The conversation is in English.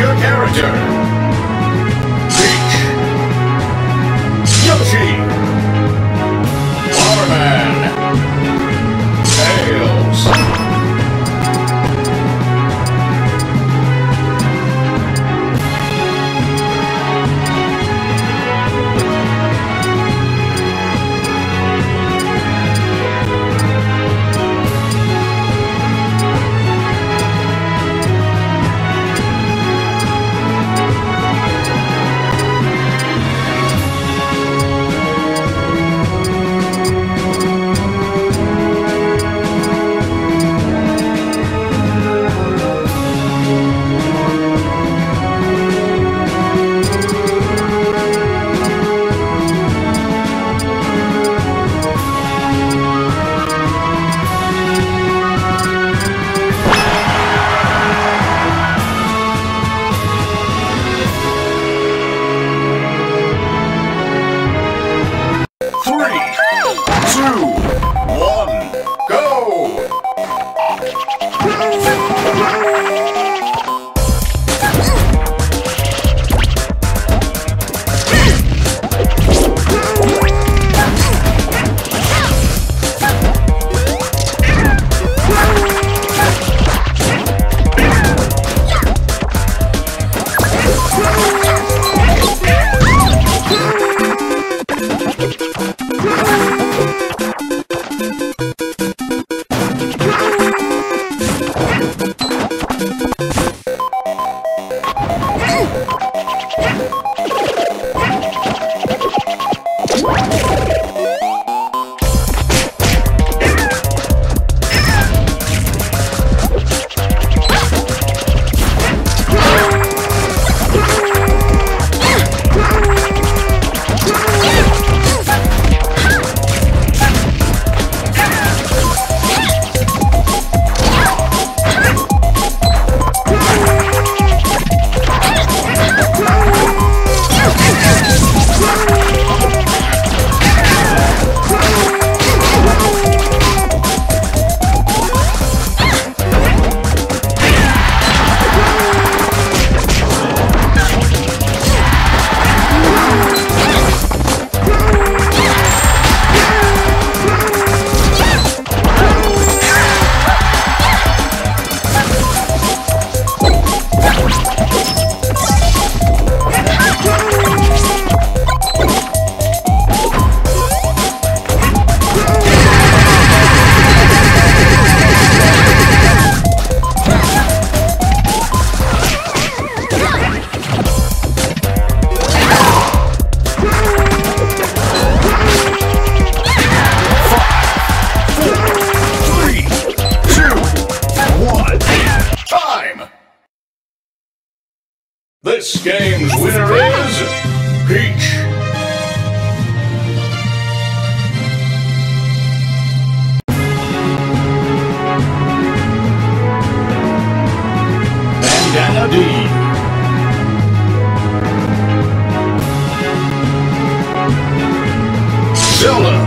your character. This game's winner is Peach. Bandana D. Zelda.